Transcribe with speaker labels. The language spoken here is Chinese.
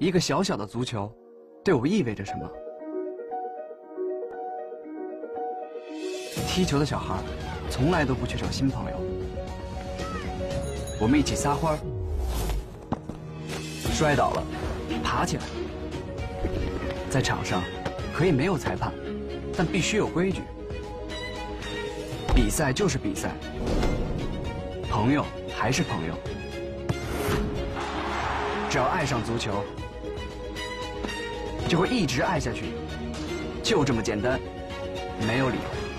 Speaker 1: 一个小小的足球，对我意味着什么？踢球的小孩，从来都不缺少新朋友。我们一起撒欢，摔倒了，爬起来。在场上，可以没有裁判，但必须有规矩。比赛就是比赛，朋友还是朋友。只要爱上足球，就会一直爱下去，就这么简单，没有理由。